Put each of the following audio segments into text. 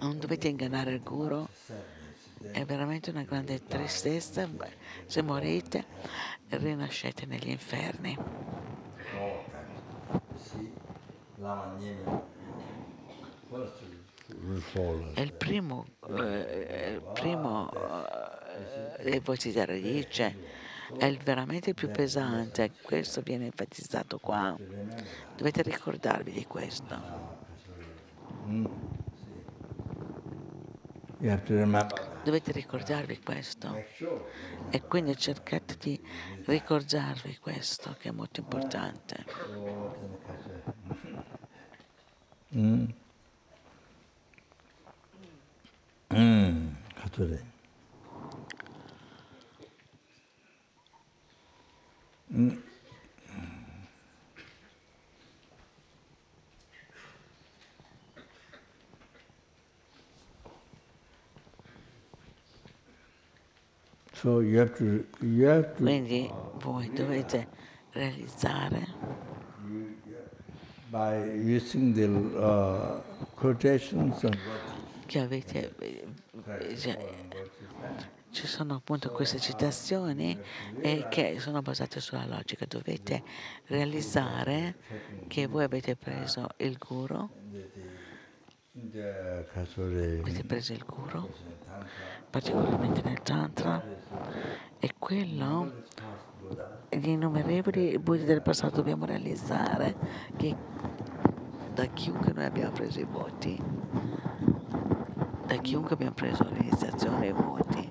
Non dovete ingannare il guru. È veramente una grande tristezza. Se morite, rinascete negli inferni. È il primo, eh, il primo eh, dei voti della radice. È il veramente più pesante. Questo viene enfatizzato qua. Dovete ricordarvi di questo. Dovete ricordarvi questo. E quindi cercate di ricordarvi questo, che è molto importante. 음. 음, So you have to, you have to Quindi voi dovete realizzare by using the uh, quotations and che avete eh, Ci sono appunto queste eh, citazioni eh, eh, e che sono basate sulla logica. Dovete realizzare che voi avete preso il guru, avete preso il guru, particolarmente nel tantra, e quello gli innumerevoli buddhi del passato dobbiamo realizzare che da chiunque noi abbiamo preso i voti, da chiunque abbiamo preso l'iniziazione e i voti,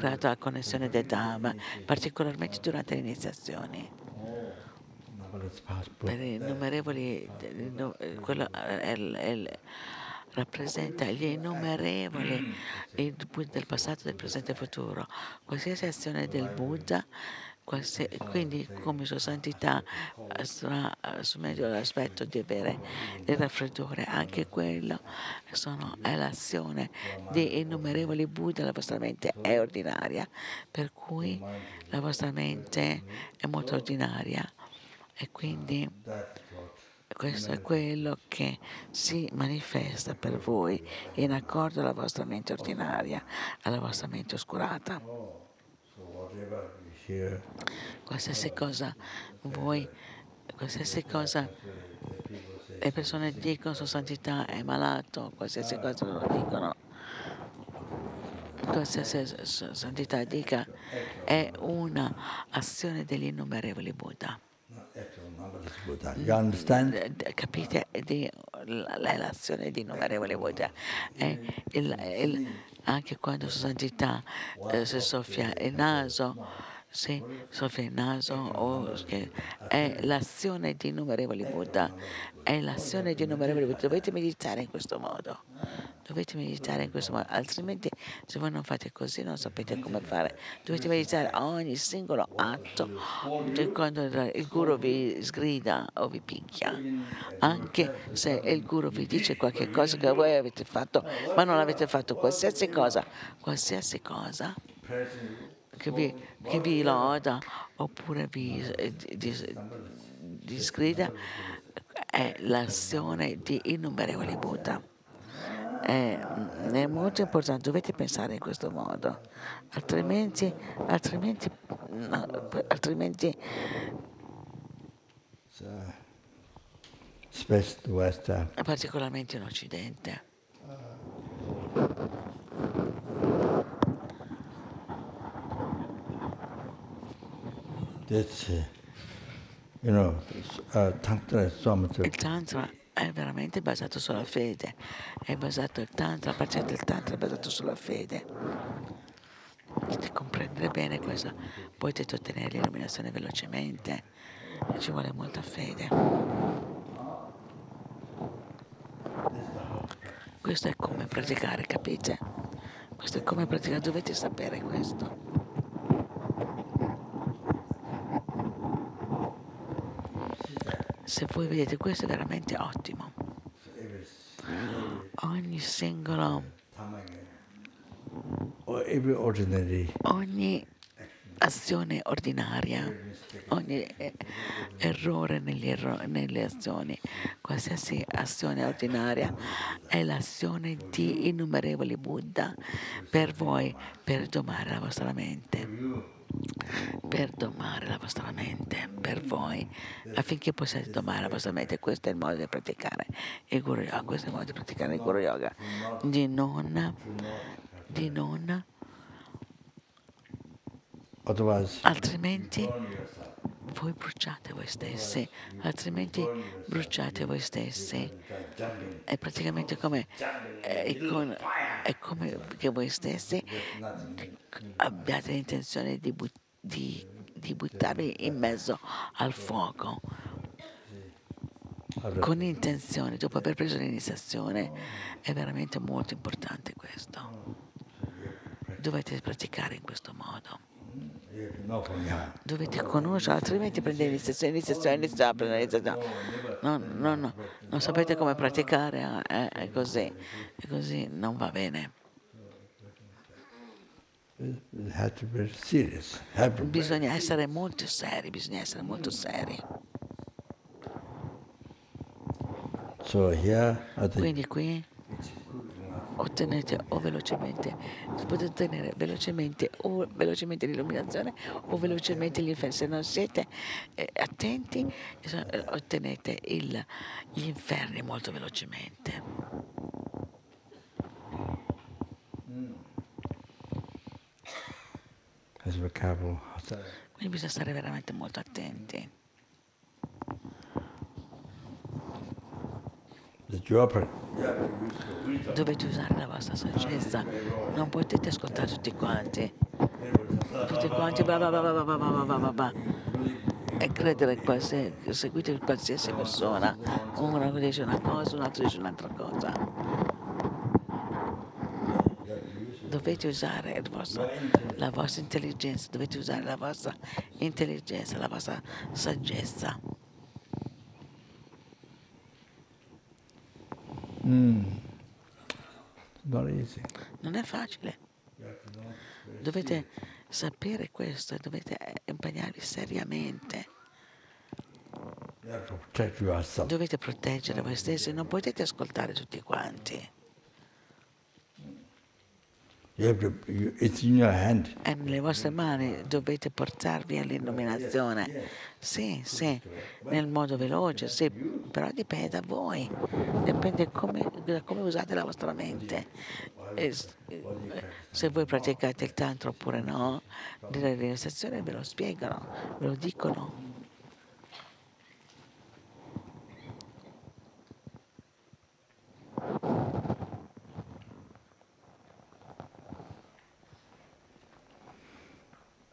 creato la connessione del Dhamma, particolarmente durante le iniziazioni. Per innumerevoli, no- quello è il- è il- rappresenta gli innumerevoli del passato, del presente e futuro. Qualsiasi azione del Buddha, quindi come sua santità eh, sta assumendo l'aspetto di avere il raffreddore, anche quello sono- è l'azione di innumerevoli Buddha, la vostra mente è ordinaria, per cui la vostra mente è molto ordinaria e quindi questo è quello che si manifesta per voi in accordo alla vostra mente ordinaria, alla vostra mente oscurata. Hear Qualsiasi cosa voi, qualsiasi cosa. Le persone dicono Sua Santità è malato, qualsiasi cosa lo dicono, qualsiasi Santità dica è una azione degli innumerevoli Buddha. Eh, d- capite? L'azione di innumerevoli Buddha. Anche quando Sua Santità eh, si soffia il naso si soffia il naso o è l'azione di innumerevoli Buddha. È l'azione di innumerevoli Buddha. Dovete meditare in questo modo. Dovete meditare in questo modo altrimenti se voi non fate così non sapete come fare. Dovete meditare ogni singolo atto quando il guru vi sgrida o vi picchia. Anche se il guru vi dice qualche cosa che voi avete fatto ma non avete fatto qualsiasi cosa qualsiasi cosa che vi, che vi loda oppure vi, eh, di, di- di sgrida è l'azione di innumerevoli Buddha. È, è molto importante, dovete pensare in questo modo, altrimenti, altrimenti, no, altrimenti particolarmente in Occidente. Il Tantra è veramente basato sulla fede, è basato il Tantra, la parte del Tantra è basato sulla fede. Potete comprendere bene questo, potete ottenere l'illuminazione velocemente, ci vuole molta fede. Questo è come praticare, capite? Questo è come praticare, dovete sapere questo. Se voi vedete questo è veramente ottimo. Ogni singolo, ogni azione ordinaria, ogni eh, errore erro- nelle azioni, qualsiasi azione ordinaria è l'azione di innumerevoli Buddha. Per voi, per domare la vostra mente. Per domare la vostra mente per voi. Affinché possiate domare la vostra mente. Questo è il modo di praticare il Guru Yoga. Questo è il modo di praticare il Guru Yoga. Di non di non altrimenti voi bruciate voi stessi altrimenti bruciate voi stessi è praticamente come è, con- è come che voi stessi abbiate l'intenzione di, but- di- di buttarvi in mezzo al fuoco. Con intenzione dopo aver preso l'iniziazione è veramente molto importante questo. Dovete praticare in questo modo. Dovete conoscere altrimenti prendete l'iniziazione l'iniziazione l'iniziazione prendete l'iniziazione no, no, no, non sapete come praticare eh, è così è così non va bene. Bisogna essere molto seri bisogna essere molto seri. Quindi qui ottenete o velocemente potete ottenere velocemente o velocemente l'illuminazione o velocemente l'inferno. Se non siete eh, attenti eh, ottenete il- gli inferni molto velocemente. Quindi bisogna stare veramente molto attenti Dovete usare la vostra saggezza, non potete ascoltare tutti quanti. Tutti quanti, bah, bah, bah, bah, bah, bah, bah, e credere qualsiasi, seguite qualsiasi persona. Uno dice una cosa, un altro dice un'altra cosa. Dovete usare vostro, la vostra intelligenza, dovete usare la vostra intelligenza, la vostra saggezza. Easy. non è facile dovete sapere questo e dovete impegnarvi seriamente You have to protect yourself. dovete proteggere voi stessi non potete ascoltare tutti quanti You have to, you, it's in your hand. È nelle vostre mani dovete portarvi all'illuminazione sì sì nel modo veloce sì però dipende da voi. Dipende come, da come usate la vostra mente. E se voi praticate il tantra oppure no nella realizzazione ve lo spiegano ve lo dicono Mm. You have to, you have to take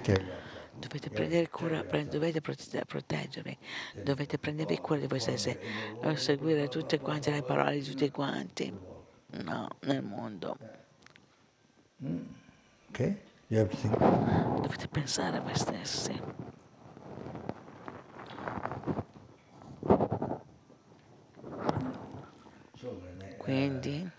care. Dovete prendere cura, dovete prote- proteggervi, dovete prendervi cura di voi stessi, seguire tutte quante le parole di tutti quanti. No, nel mondo. Okay? To think. Dovete pensare a voi stessi. Quindi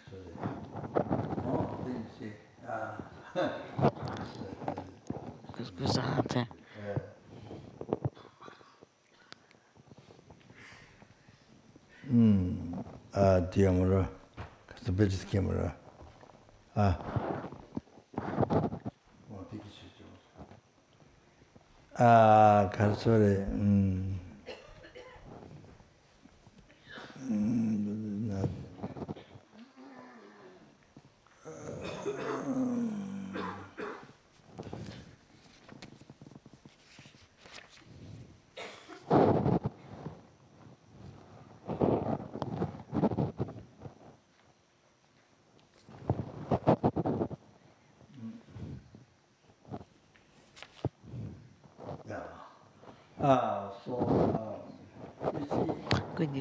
Scusate. Mm. Ah, diamora. Questo bel schemora. Ah. Ma ti che c'è. Ah, calzore, mm.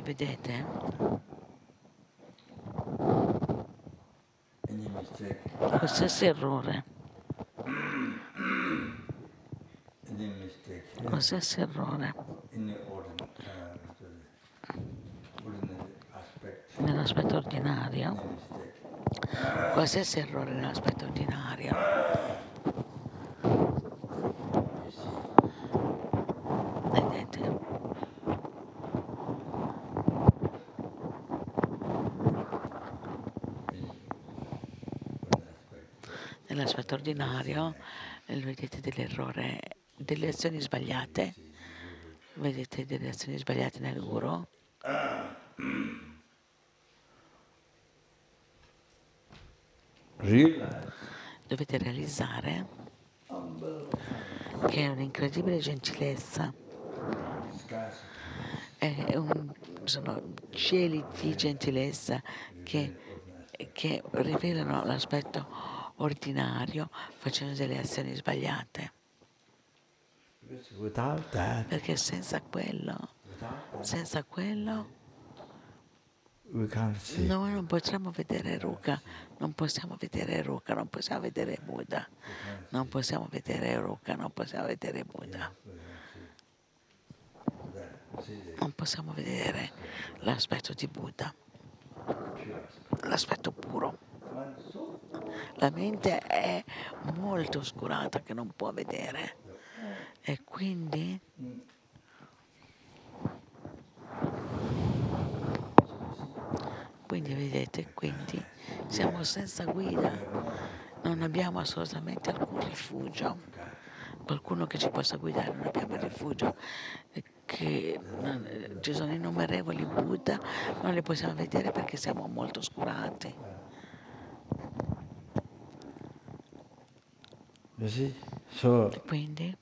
vedete? Lo stesso errore. Lo stesso errore. Nell'aspetto ordinario. Qualsiasi errore nell'aspetto ordinario. Nell'aspetto ordinario vedete dell'errore, delle azioni sbagliate, vedete delle azioni sbagliate nel guru. Dovete realizzare che è un'incredibile gentilezza, un- sono cieli di gentilezza che, che rivelano l'aspetto ordinario facendo delle azioni sbagliate. Perché senza quello, senza quello noi non potremo vedere Ruka, non possiamo vedere Ruka, non possiamo vedere Buddha, non possiamo vedere Ruka, non possiamo vedere Buddha, non possiamo vedere l'aspetto di Buddha, l'aspetto puro. La mente è molto oscurata che non può vedere. E quindi quindi vedete quindi siamo senza guida non abbiamo assolutamente alcun rifugio. Qualcuno che ci possa guidare non abbiamo rifugio. Che ci sono innumerevoli Buddha non li possiamo vedere perché siamo molto oscurati you see, so quindi?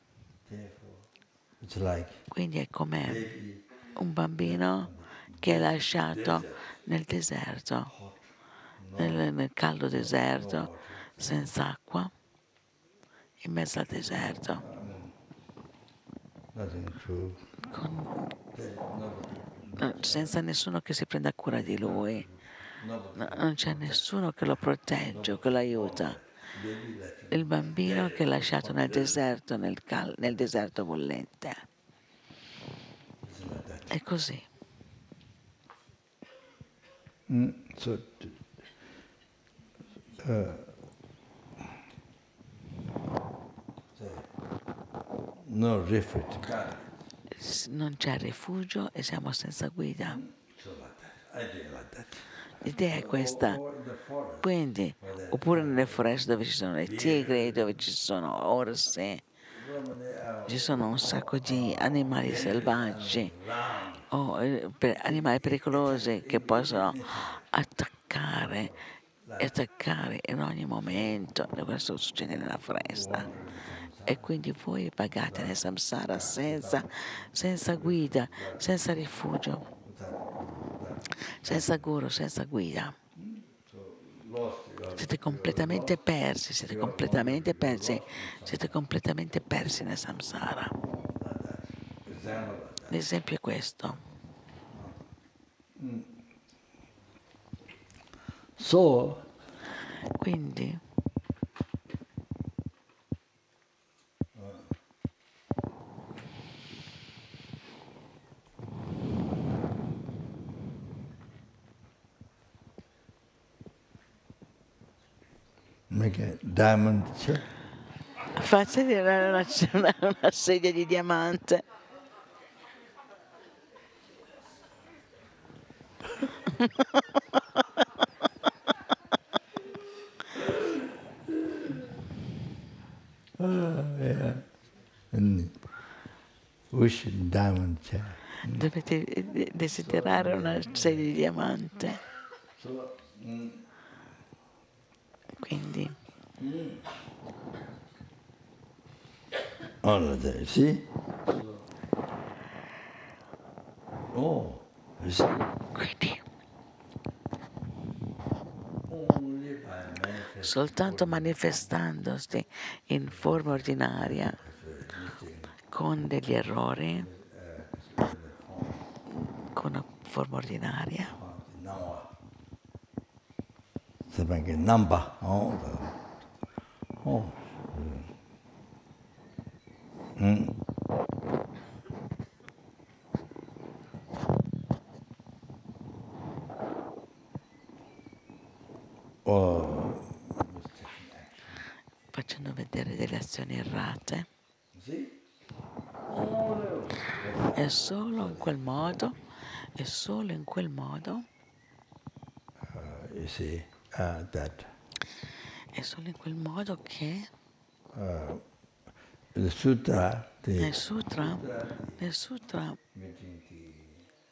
quindi è come un bambino che è lasciato nel deserto, nel, nel caldo deserto, senza acqua, in mezzo al deserto, con- senza nessuno che si prenda cura di lui. non c'è nessuno che lo protegge o che lo aiuta. Il bambino che è lasciato nel deserto, nel, cal- nel deserto bollente. È così. Mm, so, uh, no Non c'è rifugio e siamo senza guida. So like that. Idea like that. L'idea è questa. Quindi, oppure nelle foreste dove ci sono le tigri, dove ci sono orsi, ci sono un sacco di animali selvaggi o eh, animali pericolosi che possono attaccare e attaccare in ogni momento. Questo succede nella foresta. E quindi voi vagate nel samsara senza, senza guida, senza rifugio, senza guru, senza guida. Siete completamente persi, siete completamente persi, siete completamente persi nel samsara. L'esempio è questo. So, Quindi make a diamond chair. fate una, una, una sedia di diamante. Oh, yeah. And wish diamond chair. Dovete eh, desiderare una sedia di diamante. So, mm, Quindi all of that, see? Oh, you see? Quindi soltanto manifestandosi in forma ordinaria con degli errori, con una forma ordinaria. Sebagai nambah. Oh, the- oh. Mm. Oh, facendo vedere delle azioni errate. see? E solo in quel modo, e solo in quel modo Uh, you see uh, that È solo in quel modo che il sutra di nel sutra, nel sutra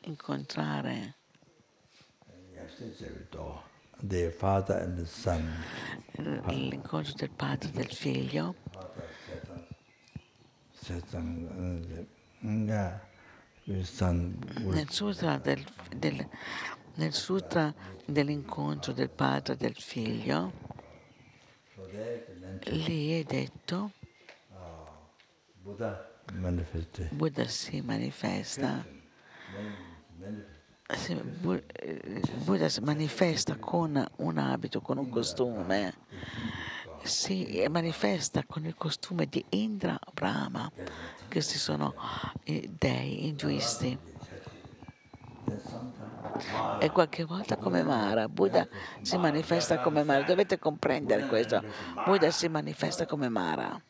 incontrare the father and the son, l'incontro del padre e del figlio, uh, the will nel sutra, del, del- nel sutra dell'incontro del padre e del figlio, lì è detto Buddha si manifesta, si- Bu- eh, Buddha si manifesta con un abito, con un costume, si manifesta con il costume di Indra Brahma, questi sono i dei induisti e qualche volta come Mara. Buddha si manifesta come Mara. Dovete comprendere questo. Buddha si manifesta come Mara.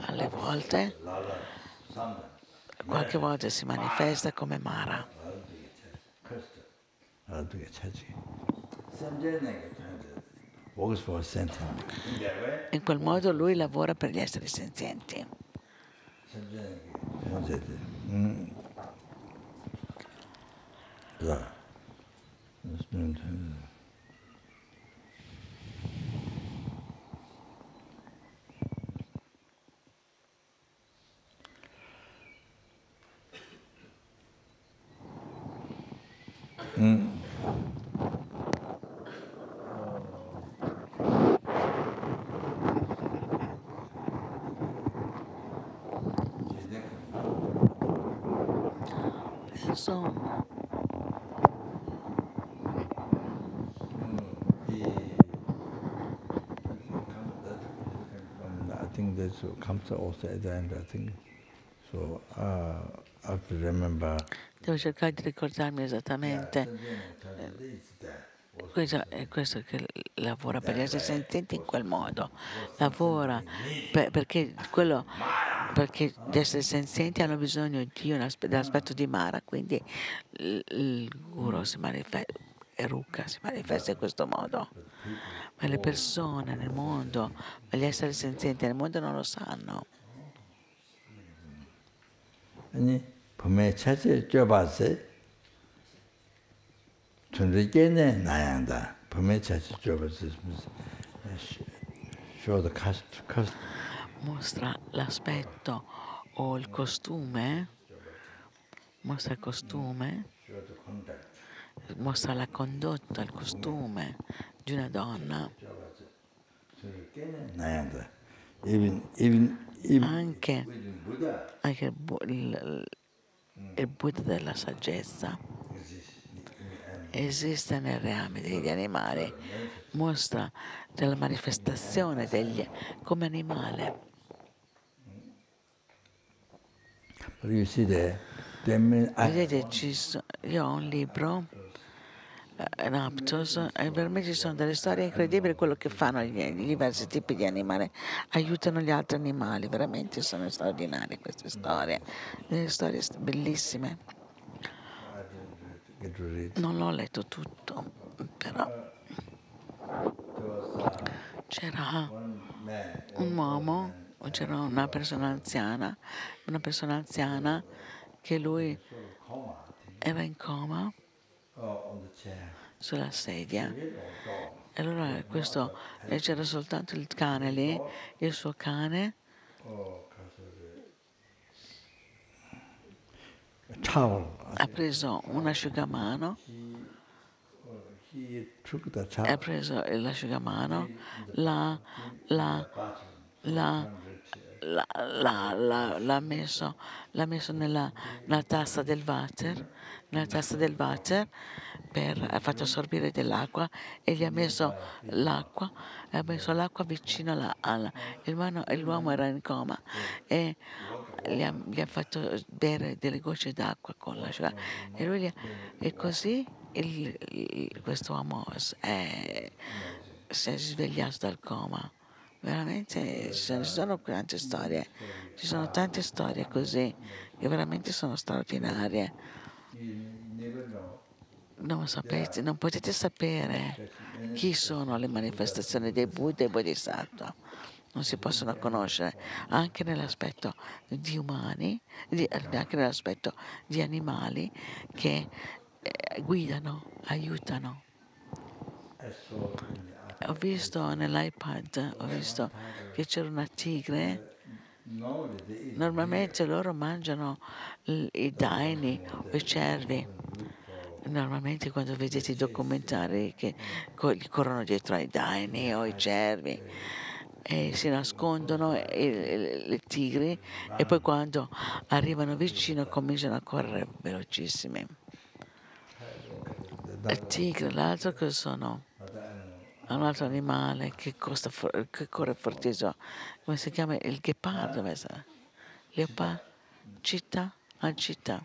Alle volte, qualche volta si manifesta come Mara. In quel modo lui lavora per gli esseri senzienti. 전쟁이 문제지. 음. 자. 슨 Penso, I think this comes also at the end, I think. So, uh, I have to remember. devo cercare di ricordarmi esattamente. Questo è questo che lavora per gli esseri senzienti in quel modo. Lavora per- perché, quello, perché gli esseri senzienti hanno bisogno di un aspe- dell'aspetto di Mara, quindi il, il guru si manifesta, Ruka si manifesta in questo modo. Ma le persone nel mondo, ma gli esseri senzienti nel mondo non lo sanno. 아니 봄에 차지 쪄봤어. 전리게네 나양다. costume mostra l'aspetto o il costume. Mostra il costume. Mostra la condotta il costume di una donna. Even, even, even, anche, anche il, il, il Buddha della saggezza esiste nel reame degli animali, mostra della manifestazione degli, come animale. Vedete, io ho un libro, eh, Raptus, e per me ci sono delle storie incredibili, quello che fanno gli, gli diversi tipi di animali, aiutano gli altri animali, veramente sono straordinarie queste storie, delle storie st- bellissime. Non l'ho letto tutto, però c'era un uomo, c'era una persona anziana, una persona anziana che lui era in coma sulla sedia. E allora questo, e c'era soltanto il cane lì, il suo cane towel. Ha preso un asciugamano, ha preso l'asciugamano, l'ha, l'ha, l'ha, l'ha, messo, messo nella, nella tassa del water, nella tassa del water, per, ha fatto assorbire dell'acqua e gli ha messo l'acqua, ha messo l'acqua vicino alla, alla l'uomo era in coma. E gli ha, gli ha fatto bere delle gocce d'acqua con l'asciugamano e lui ha- e così questo uomo si è svegliato dal coma. Veramente ci sono, tante storie, ci sono tante storie così che veramente sono straordinarie. Non, sapete, non potete sapere chi sono le manifestazioni dei Buddha e Bodhisattva. Non si possono conoscere anche nell'aspetto di umani, di, anche nell'aspetto di animali che eh, guidano, aiutano. Ho visto nell'iPad, ho visto che c'era una tigre Normalmente loro mangiano i daini o i cervi. Normalmente quando vedete i documentari che corrono dietro ai daini o ai cervi e si nascondono le tigri e poi quando arrivano vicino cominciano a correre velocissimi. Il tigre, l'altro che sono un altro animale che, costa, che corre fortissimo, come si chiama? Il ghepardo, leopardo, città, a ah, città.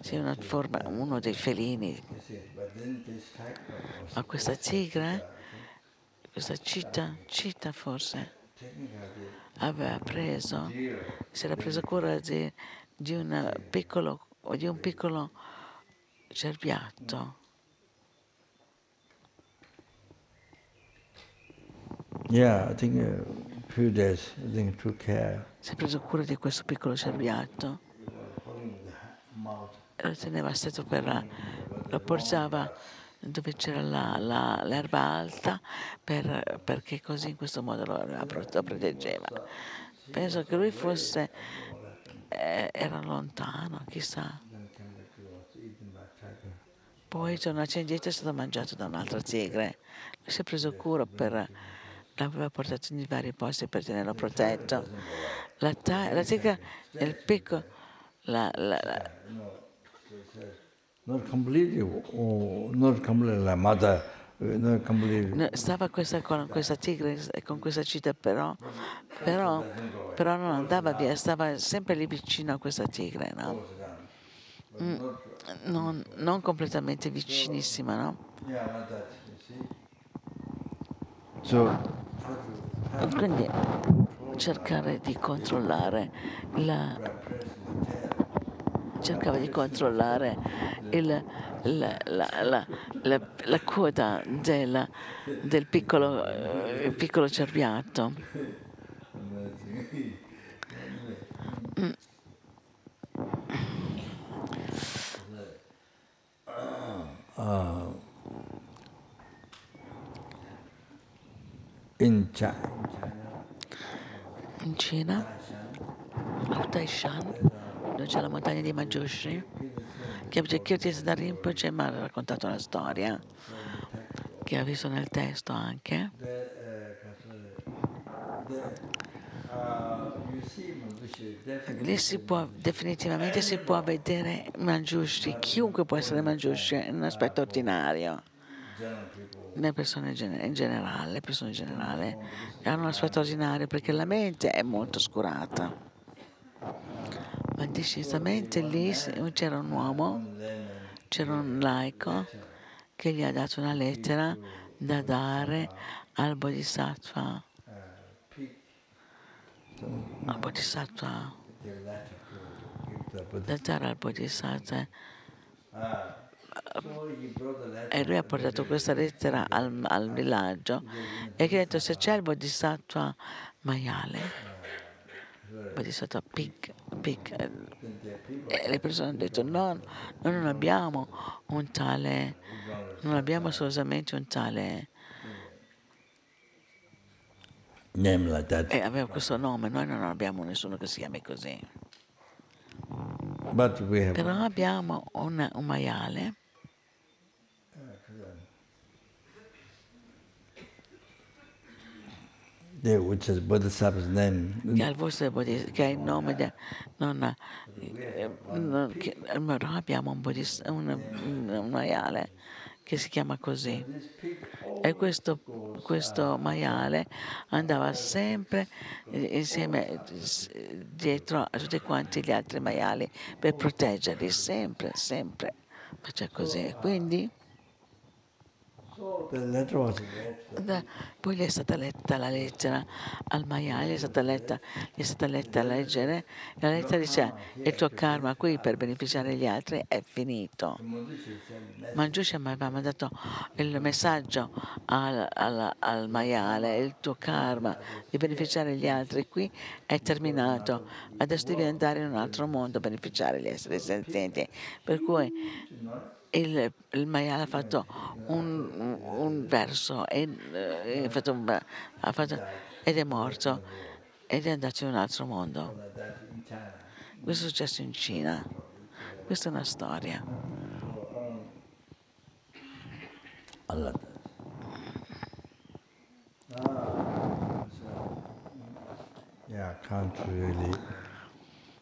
Sì, una forma, uno dei felini. Ma questa tigre, questa città, città forse, aveva preso, si era preso cura di, di, piccolo, di un piccolo cerbiatto Yeah, I think a few days, I think took care. Si è preso cura di questo piccolo cerbiatto. Lo teneva stretto per lo portava dove c'era la, la, l'erba alta per, perché così in questo modo lo, lo proteggeva. Penso che lui fosse, eh, era lontano, chissà. Poi tornato indietro è stato mangiato da un'altra tigre. Lui si è preso cura per l'aveva portato in vari posti per tenerlo protetto. La, ta- la tigre nel picco, la, la, la not completely, oh, not completely la mother, not completely. Stava questa, con questa tigre, con questa città, però, però, però non andava via, stava sempre lì vicino a questa tigre, no? Mm, non, non completamente vicinissima, no? So, quindi cercare di controllare la, cercava di controllare il, la, la, la, la, coda del, del piccolo, eh, piccolo cerbiatto. In China. In Cina, a Taishan, dove c'è la montagna di Majushi, che Kirti Siddhar Rinpoche mi ha raccontato una storia che ha visto nel testo anche. Lì si può, definitivamente si può vedere Manjushri, chiunque può essere Manjushri in un aspetto ordinario le persone in generale, le persone in generale hanno un aspetto ordinario perché la mente è molto oscurata. Ma decisamente lì c'era un uomo, c'era un laico che gli ha dato una lettera da dare al Bodhisattva. Al Bodhisattva. Da dare al Bodhisattva e lui ha portato questa lettera al, al villaggio e ha detto se c'è il bodhisattva maiale, bodhisattva pig, pig, e le persone hanno detto no, noi non abbiamo un tale, non abbiamo assolutamente un tale e aveva questo nome, noi non abbiamo nessuno che si chiami così. Però abbiamo un, un maiale which is Bodhisattva's name. Che è il vostro che è il nome di non, non, che, abbiamo un, un, un maiale che si chiama così. E questo, questo maiale andava sempre insieme dietro a tutti quanti gli altri maiali per proteggerli, sempre, sempre. Faceva così. Quindi So the letter was read. Da- poi gli è stata letta la lettera al maiale, gli è stata letta, gli è stata letta a leggere, la lettera dice il tuo karma qui per beneficiare gli altri è finito. Ma Giuscia mi aveva mandato il messaggio al, al- al maiale, il tuo karma di beneficiare gli altri qui è terminato, adesso devi andare in un altro mondo a beneficiare gli esseri senzienti. Per cui il, il maiale ha fatto un, un- verso e, eh, ha fatto un- ha fatto- ed è morto ed è andato in un altro mondo. Questo è successo in Cina. Questa è una storia. Allah. Ah, yeah, can't really.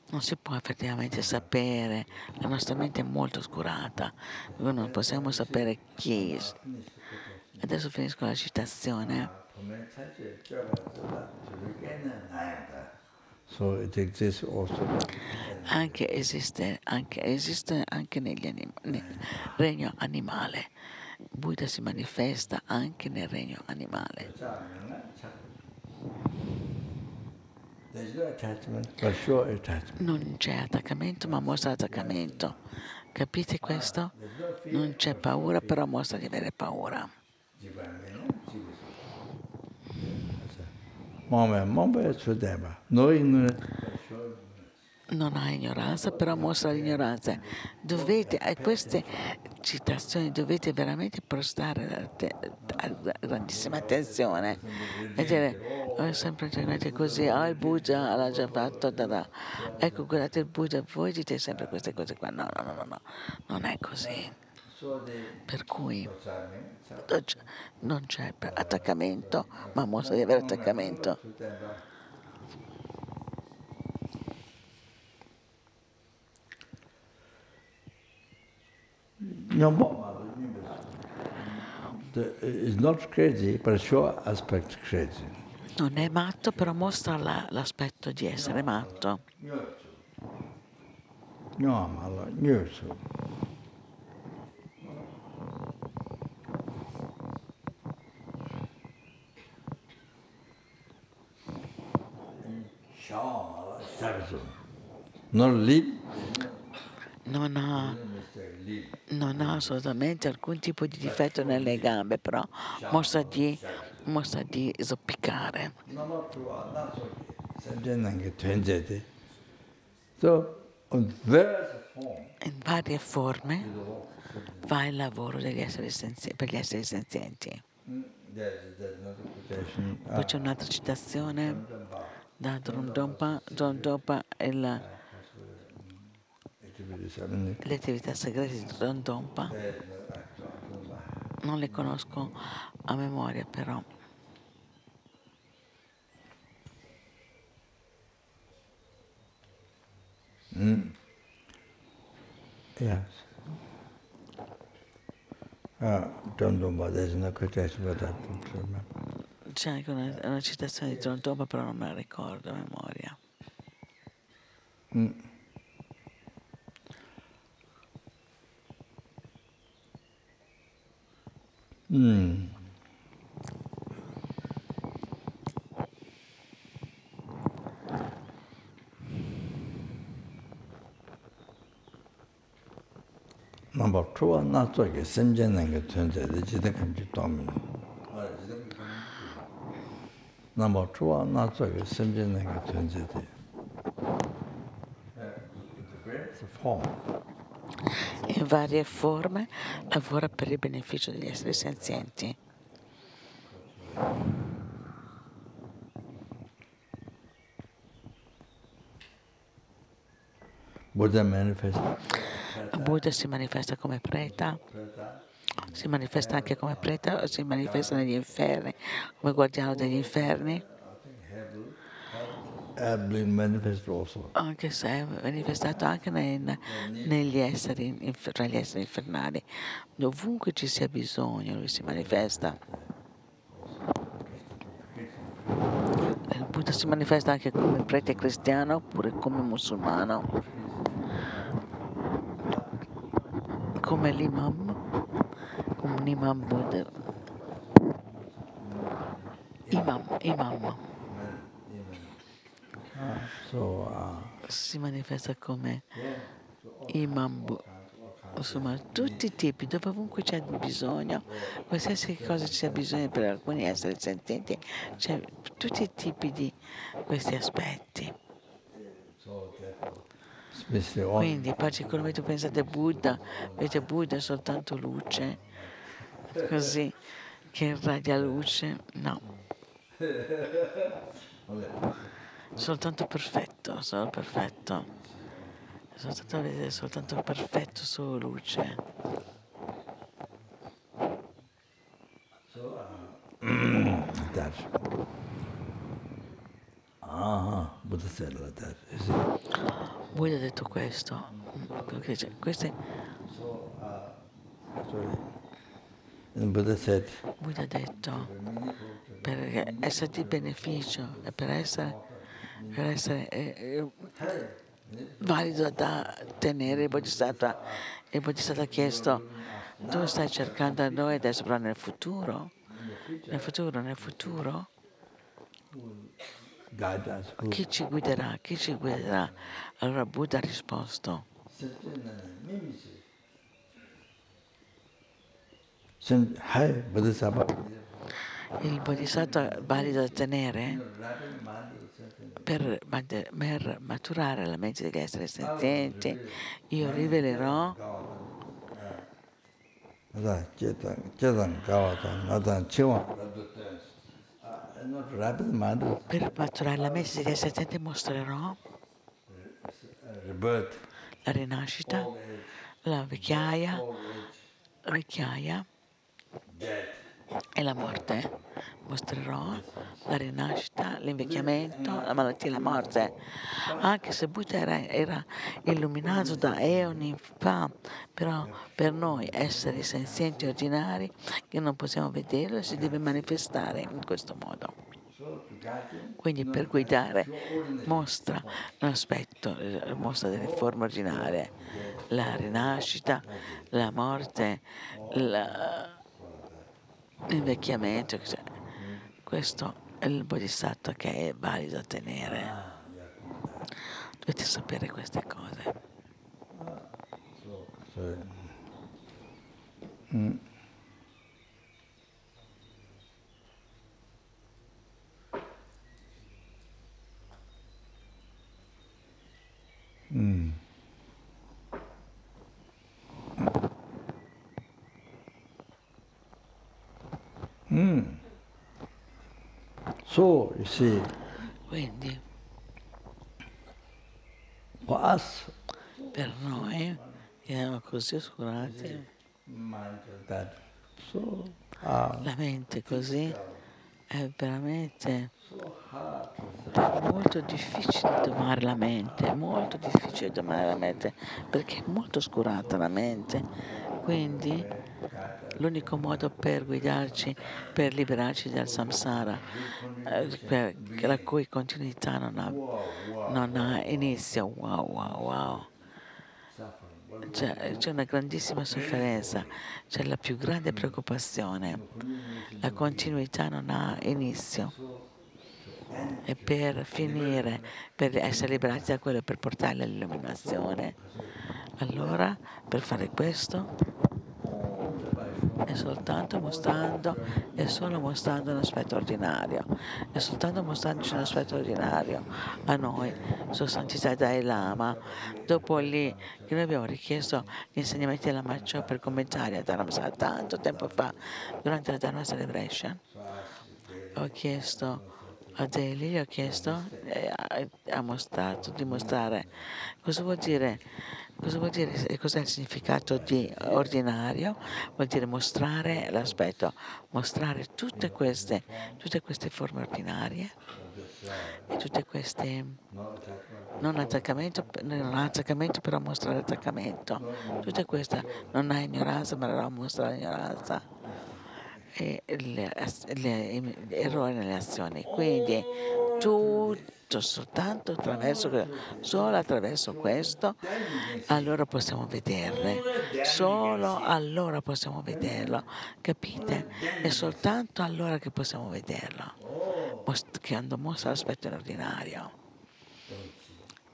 Non si può effettivamente sapere, la nostra mente è molto oscurata, non possiamo sapere chi. Adesso finisco la citazione. So. Anche esiste, anche, esiste anche negli anim- nel regno animale. Buddha si manifesta anche nel regno animale. There's no attachment, but sure attachment. Non c'è attaccamento, ma mostra attaccamento. Capite questo? Non c'è paura, però mostra di avere paura. Mama, Non ha ignoranza, però mostra l'ignoranza. Dovete, a queste citazioni dovete veramente prestare grandissima attenzione e dire, oh, sempre gente così, oh, il Buddha l'ha già fatto, da, da. ecco guardate il Buddha, voi dite sempre queste cose qua, no, no, no, no, no, non è così. Per cui non c'è attaccamento, ma mostra di avere attaccamento. No more. Not crazy. Non è matto, però mostra la- l'aspetto di essere matto. Normal, neutral. Non lì, Non ha, non ha assolutamente alcun tipo di difetto nelle gambe, però mostra di, mostra di zoppicare. forms, In varie forme fa il lavoro degli esseri senzi- per gli esseri senzienti. another quotation. Poi c'è un'altra citazione da Drondompa, Drondompa la- le attività segrete di Drondompa. Non le conosco a memoria, però. Yes. Uh, don't know about there's no quotation, don't remember. C'è anche una, una citazione di Drondompa, però non me la ricordo a memoria. Mm. Number two, not so che semje는 게 전제돼 지대 감지 도면. Number two, not so che semje는 게 전제돼. It's a form. In varie forme lavora per il beneficio degli esseri senzienti. Buddha si manifesta come preta, si manifesta anche come preta, si manifesta negli inferni, come guardiano degli inferni. Anche se è manifestato anche nei- negli esseri, tra gli esseri infernali. Dovunque ci sia bisogno, lui si manifesta. Il Buddha si manifesta anche come prete cristiano oppure come musulmano, come l'imam, un imam Buddha. Imam, imam si manifesta come imam, insomma tutti i tipi, dove ovunque c'è bisogno, qualsiasi cosa ci sia bisogno per alcuni esseri sententi, c'è tutti i tipi di questi aspetti. Quindi particolarmente pensate a Buddha, vedete Buddha è soltanto luce, così che irradia luce, no, soltanto perfetto, solo perfetto, soltanto, vedete, soltanto perfetto, solo luce. that. Ah, Buddha? Buddha ha detto questo, c'è- queste, Buddha ha detto per essere di beneficio e per essere, per essere eh, eh, valido da tenere il Bodhisattva. Il Bodhisattva ha chiesto, tu stai cercando a noi adesso, però nel futuro, nel futuro, nel futuro, chi ci guiderà? Chi ci guiderà? Allora Buddha ha risposto, il Bodhisattva valido da tenere per, maturare la mente degli esseri senzienti, io rivelerò mind, per maturare la mente degli esseri senzienti mostrerò uh, rebirth, la rinascita, la vecchiaia, la vecchiaia. E la morte. Mostrerò la rinascita, l'invecchiamento, la malattia e la morte. Anche se Buddha era, era illuminato da eoni fa, però per noi esseri senzienti ordinari che non possiamo vederlo si deve manifestare in questo modo. Quindi per guidare mostra l'aspetto, eh, mostra delle forme ordinarie, la rinascita, la morte, la- l'invecchiamento. cioè, questo è il bodhisattva che è valido a tenere. Dovete sapere queste cose. Mm. Mm. See, Quindi? Us, per noi che siamo così oscurati, that so uh, la mente così è veramente hard molto difficile domare la mente, è molto difficile domare la mente perché è molto oscurata la mente. Quindi l'unico modo per guidarci, per liberarci dal samsara, eh, per- la cui continuità non ha, non ha inizio, wow, wow, wow. C'è, c'è una grandissima sofferenza, c'è la più grande preoccupazione, la continuità non ha inizio. E per finire, per essere liberati da quello, per portarli all'illuminazione, allora per fare questo è soltanto mostrando, è solo mostrando un aspetto ordinario, è soltanto mostrandoci un aspetto ordinario a noi, Sua Santità Dalai Lama. Dopo lì che noi abbiamo richiesto gli insegnamenti della Macho per commentare a Dharma tanto tempo fa, durante la Dharma Celebration, ho chiesto Delhi, gli ho chiesto, e ha, mostrato, di mostrare cosa vuol dire, cosa vuol dire, cos'è il significato di ordinario, vuol dire mostrare l'aspetto, mostrare tutte queste, tutte queste forme ordinarie e tutte queste non attaccamento, non attaccamento però mostrare attaccamento, tutte queste non ha ignoranza ma però mostra l'ignoranza e le, le- gli errori nelle azioni. Quindi tutto soltanto attraverso, solo attraverso questo, allora possiamo vederle. Solo allora possiamo vederlo. Capite? È soltanto allora che possiamo vederlo. mostra l'aspetto ordinario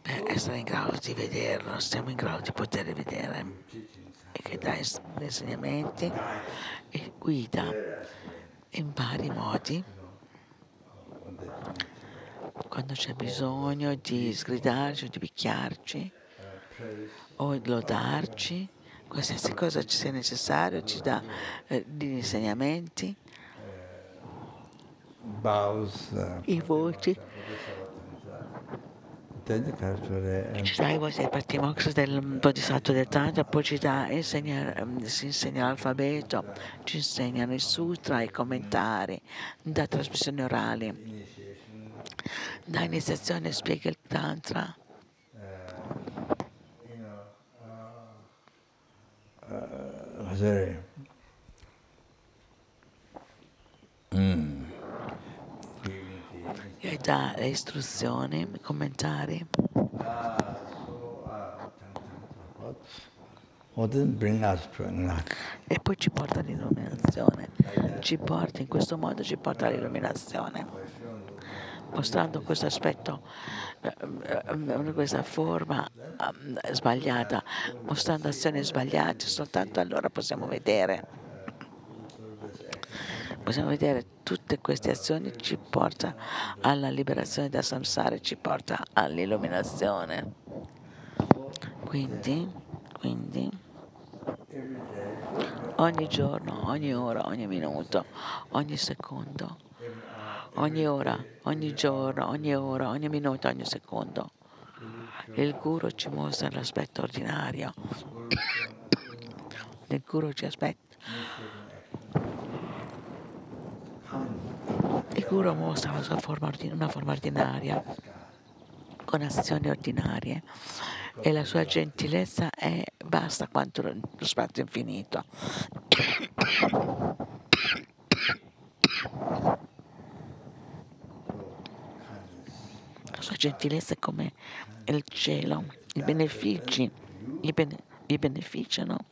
per essere in grado di vederlo, siamo in grado di poter vedere e che dà insegnamenti e guida in vari modi. Quando c'è bisogno di sgridarci o di picchiarci o di lodarci, qualsiasi cosa ci sia necessario, ci dà eh, gli insegnamenti, i voti ci dà i voti del Patimox del Bodhisattva del Tantra, poi ci dà, insegna, si insegna l'alfabeto, ci insegnano i sutra, i commentari, da trasmissioni orali, da iniziazione spiega il Tantra. Uh, mm e dà le istruzioni, i commentari. E poi ci porta all'illuminazione, ci porta in questo modo, ci porta all'illuminazione, mostrando questo aspetto, eh, questa forma eh, sbagliata, mostrando azioni sbagliate, soltanto allora possiamo vedere. Possiamo vedere tutte queste azioni ci porta alla liberazione da samsara, ci porta all'illuminazione. Quindi, quindi, ogni giorno, ogni ora, ogni minuto, ogni secondo, ogni ora, ogni giorno, ogni ora, ogni minuto, ogni secondo, il guru ci mostra l'aspetto ordinario. Il guru ci aspetta guru mostra sua forma, una forma ordinaria, con azioni ordinarie e la sua gentilezza è basta quanto lo spazio infinito. La sua gentilezza è come il cielo, i benefici, i, bene, i beneficiano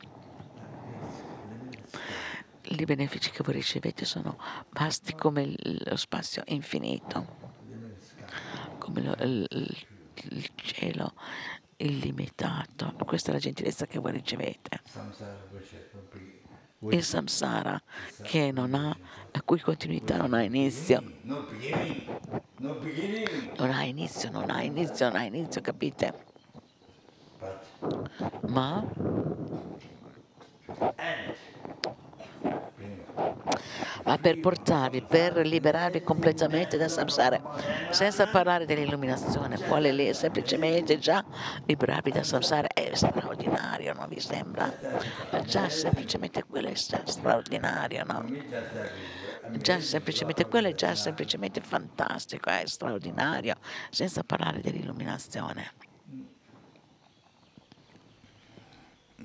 i benefici che voi ricevete sono vasti come lo spazio infinito, come lo, il, il cielo illimitato. Questa è la gentilezza che voi ricevete. Il samsara che non ha, la cui continuità non ha inizio. Non ha inizio, non ha inizio, non ha inizio, capite? Ma per portarvi, per liberarvi completamente da samsara, senza parlare dell'illuminazione, quale lì semplicemente già liberarvi da samsara è straordinario, non vi sembra? Già semplicemente quello è straordinario, no? Già semplicemente quello è già semplicemente fantastico, è straordinario, senza parlare dell'illuminazione.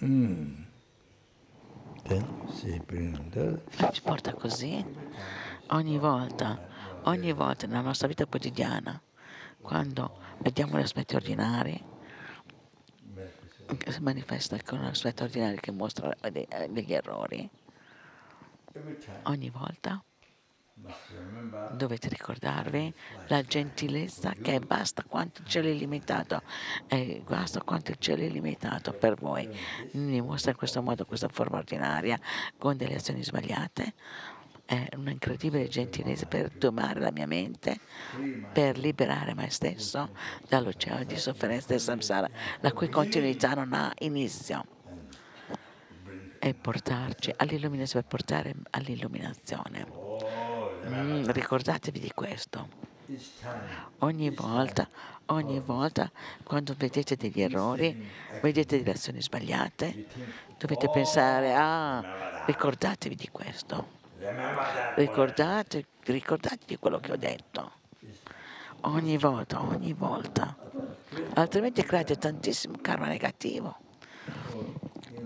Mm. Ci porta così ogni volta, ogni volta nella nostra vita quotidiana, quando vediamo gli aspetti ordinari, si manifesta con aspetti ordinari che mostra degli errori, ogni volta dovete ricordarvi la gentilezza che basta quanto il cielo è limitato è basta quanto il cielo è limitato per voi. Mi mostra in questo modo questa forma ordinaria con delle azioni sbagliate. È un'incredibile gentilezza per domare la mia mente, per liberare me stesso dall'oceano di sofferenza del samsara, la cui continuità non ha inizio, e portarci all'illuminazione, per portare all'illuminazione. Mm, ricordatevi di questo. Ogni volta, ogni volta, quando vedete degli errori, vedete delle azioni sbagliate, dovete pensare, ah, ricordatevi di questo. Ricordate, ricordatevi di quello che ho detto. Ogni volta, ogni volta. Altrimenti create tantissimo karma negativo.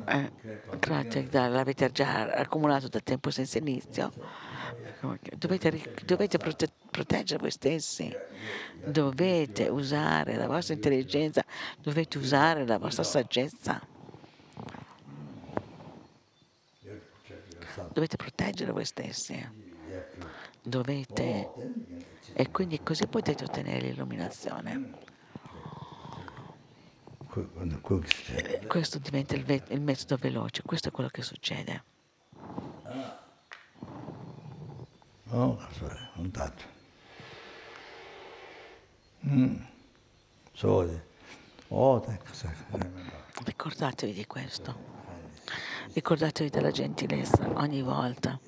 Eh, create, l'avete già accumulato da tempo senza inizio Dovete, dovete prote- proteggere voi stessi, dovete usare la vostra intelligenza, dovete usare la vostra saggezza. Dovete proteggere voi stessi. dovete e quindi così potete ottenere l'illuminazione. Questo diventa il, ve- il metodo veloce, questo è quello che succede. Oh, un dato. Mm. So, oh, Ricordatevi di questo. Ricordatevi della gentilezza ogni volta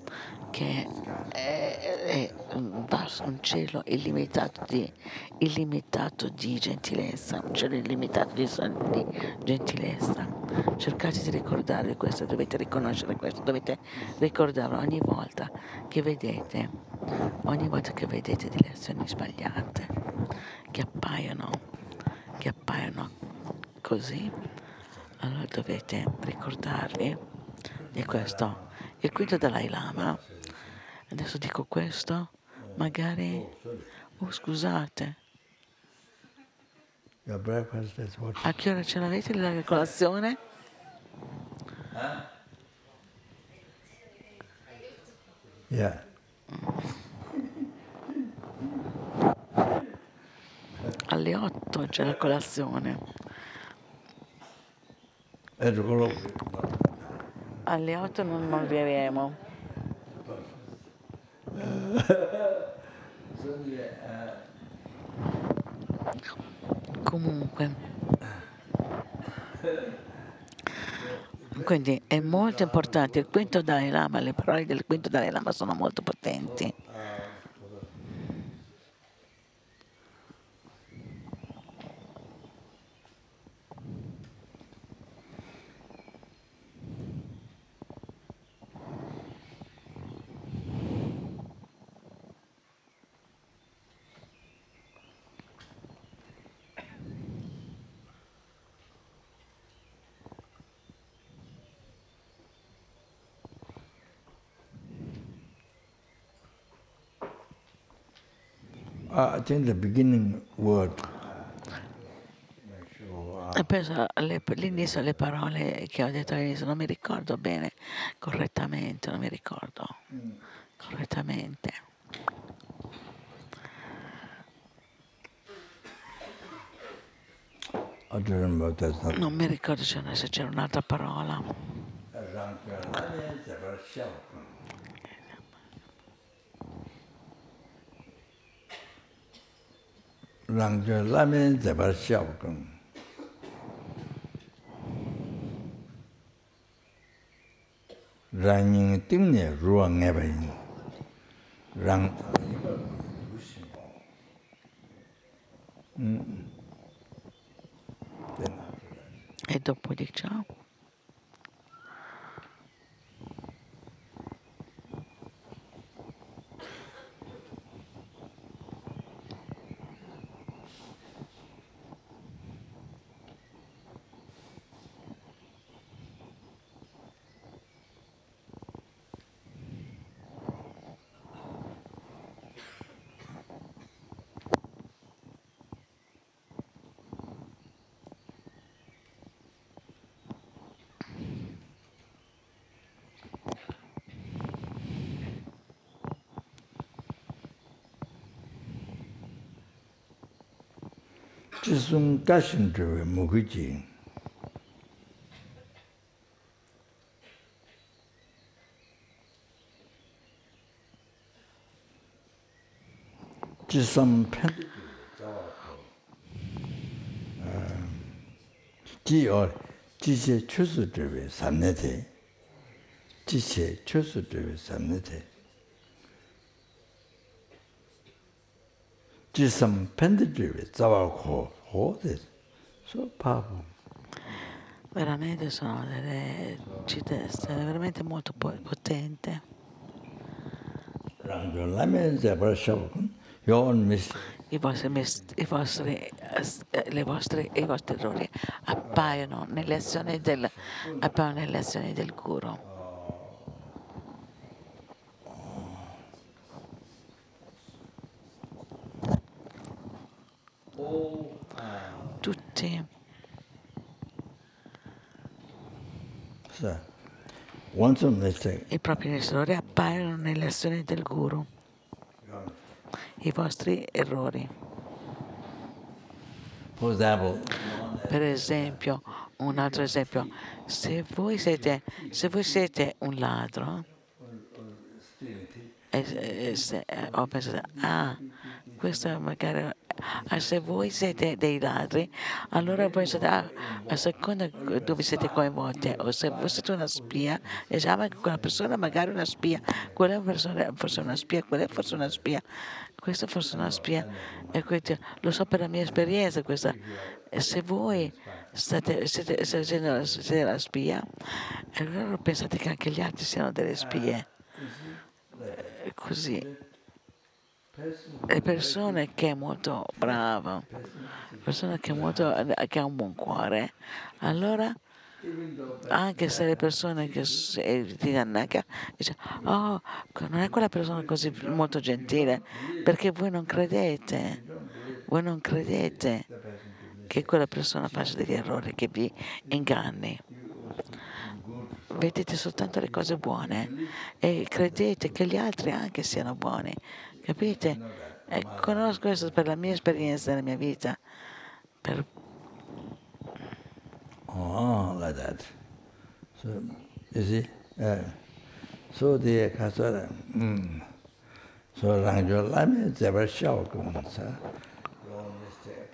che è, è un cielo illimitato di, illimitato di gentilezza, un cielo illimitato di, di gentilezza. Cercate di ricordare questo, dovete riconoscere questo, dovete ricordarlo ogni volta che vedete, ogni volta che vedete delle azioni sbagliate, che appaiono, che appaiono così, allora dovete ricordarvi di questo. Il quinto Dalai Lama, adesso dico questo, magari, oh scusate, a che ora ce l'avete la colazione? Yeah. Alle 8 c'è la colazione alle 8 non moriremo. Comunque, quindi è molto importante il quinto Dalai Lama, le parole del quinto Dalai Lama sono molto potenti. Think the beginning word. Penso all'inizio le parole che ho detto all'inizio, non mi ricordo bene correttamente, non mi ricordo correttamente. Non mi ricordo se c'era un'altra parola. rāngchā lāmiñ dāpār xiāpa kāṅ. rāñiñ tīmne rūwa ngāpa yin. rāṅ Это полегчало. chisung kashin chwe mukhi chi. Chisam pen chi or chi che chusu chwe samne te, chi che chusu chwe samne te. Jisam pen zhiwe zawa ko ho de so papu veramente sono delle città veramente molto potente. I vostri, i vostri, le vostre, i vostri errori appaiono nelle azioni del, appaiono nelle azioni del guru. Tutti. I propri errori appaiono nelle azioni del guru. i vostri errori. Per esempio, un altro esempio, se voi siete, se voi siete un ladro, e, se, ho pensato, ah, questo magari, ah, se voi siete dei ladri, allora pensate, ah, a seconda dove siete coinvolti, o se voi siete una spia, diciamo che quella persona magari è una spia, quella persona è forse una spia, quella è forse una spia, questa è forse una spia, quindi, lo so per la mia esperienza questa, se voi state, siete, siete, siete la spia, allora pensate che anche gli altri siano delle spie. Così le persone che è molto brava persona che, molto, che ha un buon cuore allora anche se le persone che ti danneggia dice oh non è quella persona così molto gentile perché voi non credete voi non credete che quella persona faccia degli errori che vi inganni. Vedete soltanto le cose buone e credete che gli altri anche siano buoni, capite? E conosco questo per la mia esperienza nella mia vita. Per... Oh, like that. So, you see, uh, so the kasara, mm, so rangyo lami zeba shao kum sa.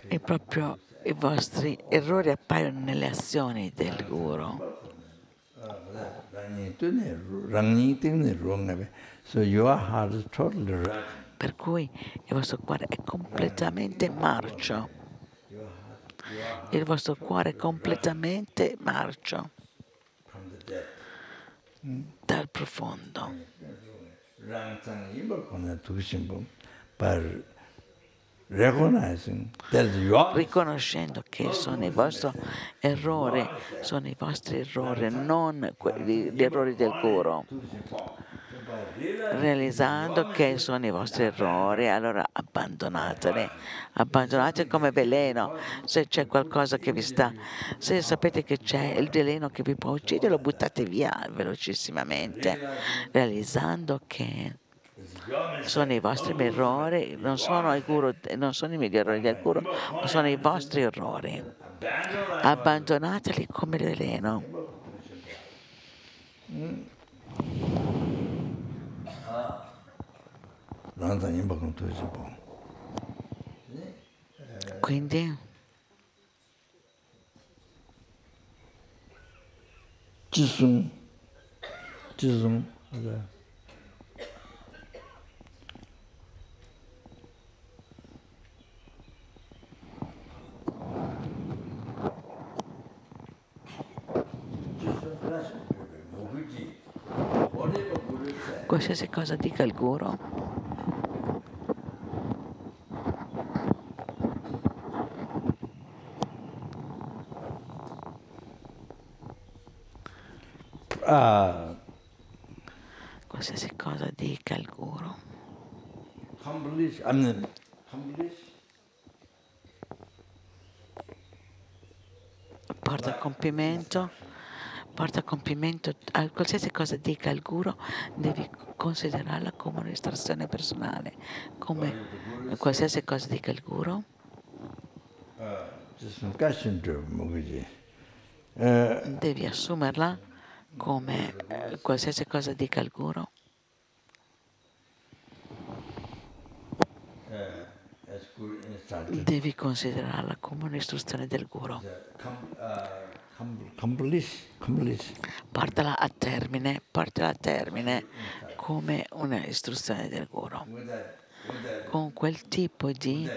E proprio i vostri errori appaiono nelle azioni del guru. Per cui il vostro cuore è completamente marcio. Il vostro cuore è completamente marcio dal profondo. Riconoscendo che sono i vostri errori, sono i vostri errori, non gli errori del guru. Realizzando che sono i vostri errori, allora abbandonateli, abbandonateli come veleno. Se c'è qualcosa che vi sta, se sapete che c'è il veleno che vi può uccidere, lo buttate via velocissimamente, realizzando che sono i vostri errori, non sono, i guru, non sono i miei errori del guru, ma sono i vostri errori. Abbandonateli come veleno. Quindi? Jisung, Jisung, qualsiasi cosa dica il guru. Uh, qualsiasi cosa dica il guru. Humblish, I mean, humblish. Porta a compimento porta a compimento a qualsiasi cosa dica il guru, devi considerarla come un'istruzione personale, come qualsiasi cosa dica il guru. Devi assumerla come qualsiasi cosa dica il guru. Devi considerarla come un'istruzione del guru. Portala a termine, portala a termine come un'istruzione del guru. Con quel tipo di,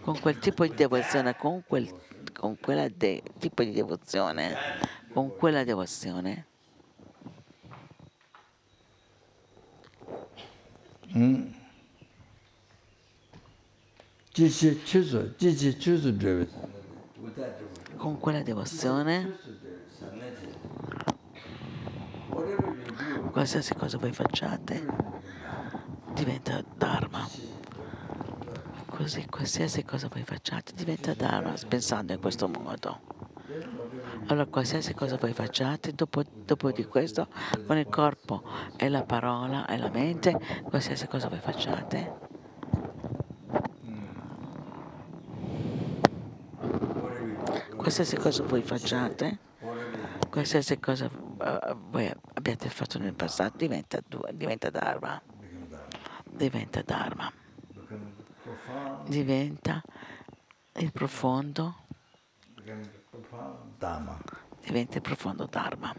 con quel tipo di devozione, con quel con quella de, tipo di devozione, con quella devozione. Con quella devozione, qualsiasi cosa voi facciate diventa Dharma. Così qualsiasi cosa voi facciate diventa Dharma pensando in questo modo. Allora qualsiasi cosa voi facciate, dopo, dopo, di questo, con il corpo e la parola e la mente, qualsiasi cosa voi facciate. Qualsiasi cosa voi facciate, qualsiasi cosa eh, voi abbiate fatto nel passato, diventa, diventa Dharma. Diventa Dharma. Diventa il profondo Diventa il profondo dharma.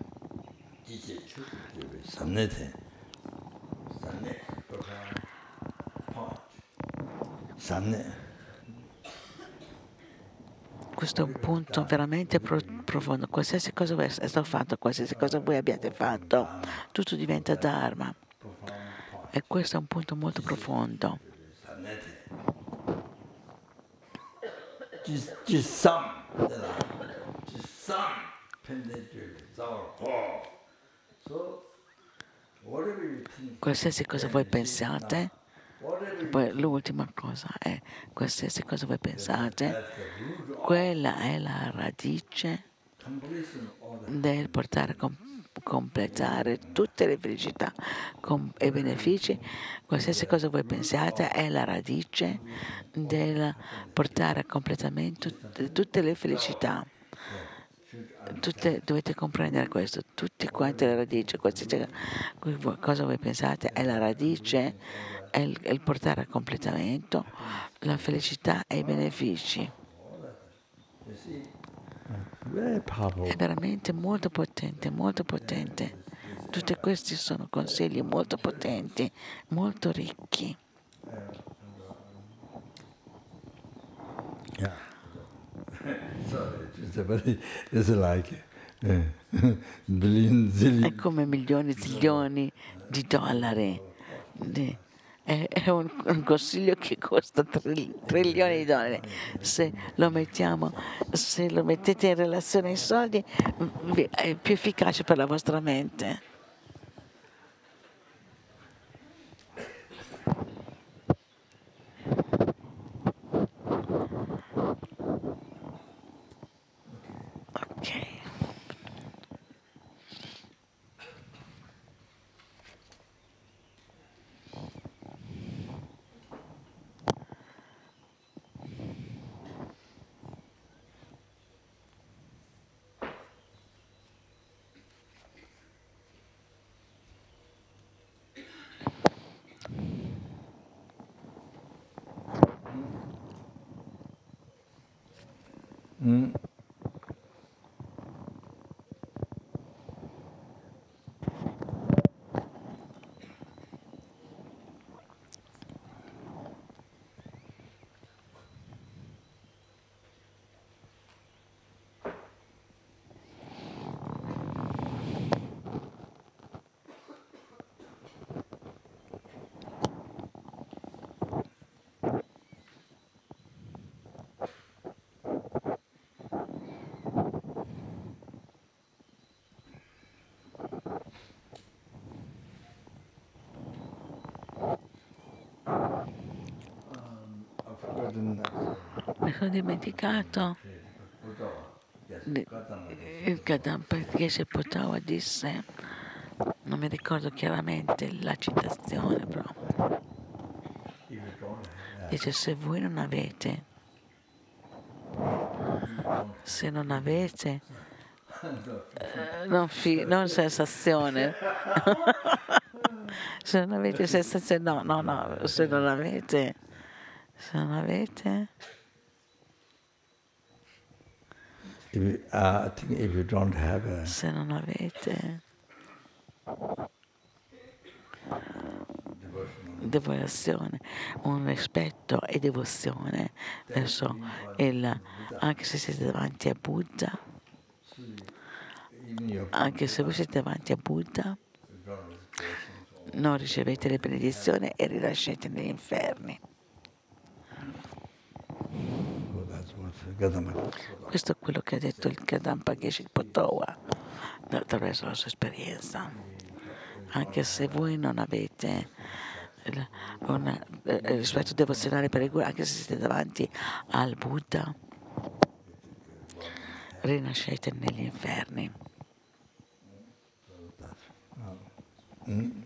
Questo è un punto veramente pro- profondo. Qualsiasi cosa è stato fatto, qualsiasi cosa voi abbiate fatto, tutto diventa Dharma. E questo è un punto molto profondo. Qualsiasi cosa voi pensate, poi l'ultima cosa è, qualsiasi cosa voi pensate, quella è la radice del portare a completare tutte le felicità e benefici, qualsiasi cosa voi pensiate è la radice del portare a completamento tutte le felicità. Tutte, dovete comprendere questo, tutti quanti la radice, qualsiasi cosa voi pensate è la radice è il, è il portare a completamento la felicità e i benefici. È veramente molto potente, molto potente. Tutti questi sono consigli molto potenti, molto ricchi. Yeah. Uh, billion, È come milioni, zilioni di dollari. È un, consiglio che costa trilioni di dollari. Se lo, mettiamo, se lo mettete in relazione ai soldi, è più efficace per la vostra mente. Mm. Mi sono dimenticato. Il Kadampa Geshe Potawa disse, non mi ricordo chiaramente la citazione però, dice se voi non avete, se non avete, eh, non, fi, non sensazione, se non avete sensazione, no, no, no, se non avete se non avete? If, uh, if you don't have a, se non avete. Devozione, un rispetto e devozione verso il, anche se siete davanti a Buddha, anche se voi siete davanti a Buddha, non ricevete le benedizioni e rilasciate negli inferni. Questo è quello che ha detto il Kadampa Geshe Potowa attraverso la sua esperienza. Anche se voi non avete un rispetto devozionale per il Guru, anche se siete davanti al Buddha, rinascete negli inferni. Mm.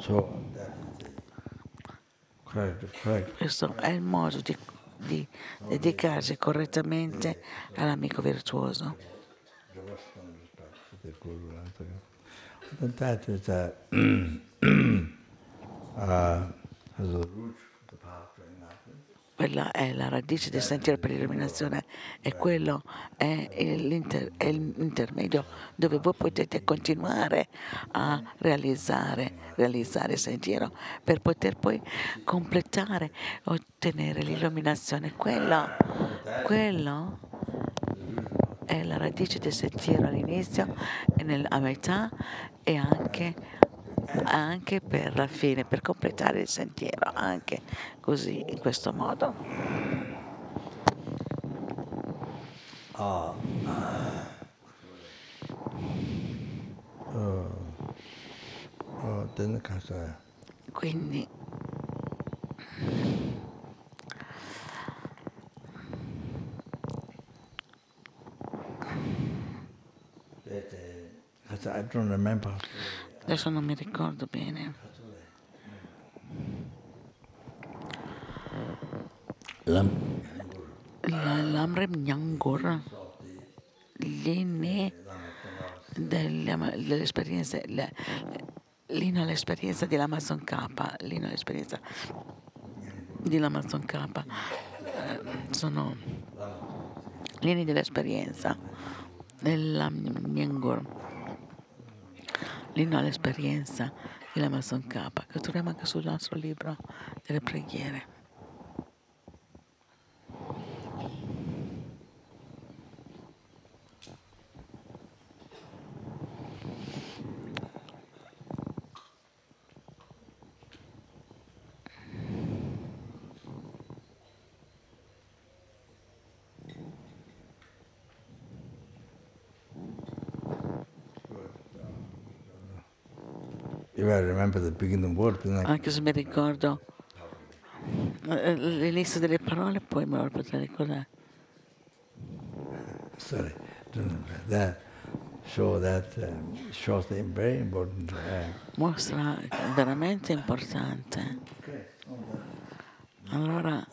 So that is the correct, correct. Questo è il modo di, di dedicarsi correttamente all'amico virtuoso. the Guru. Then that is a, uh, has a root, the path going up. Quella è la radice del sentiero per l'illuminazione e quello è, l'inter- è l'intermedio dove voi potete continuare a realizzare, realizzare il sentiero per poter poi completare, ottenere l'illuminazione. Quello, quello è la radice del sentiero all'inizio a metà e anche, anche per la fine, per completare il sentiero, anche così, in questo modo. Oh, kasa, Quindi I don't remember. Adesso non mi ricordo bene. Lam, La- L'Amrem Nyangur, l'inne delle- dell'esperienza, le- l'inno all'esperienza dell'Amazon K, l'inno all'esperienza dell'Amazon K, eh, sono linee dell'esperienza dell'Amnyangur, l'inno all'esperienza dell'Amazon K, che troviamo anche sul nostro libro delle preghiere. if I remember the beginning word, then I, anche se mi ricordo eh, l'inizio delle parole, poi me lo potrei ricordare. sorry, that show that um, shows the very important. Uh, Mostra veramente importante. Allora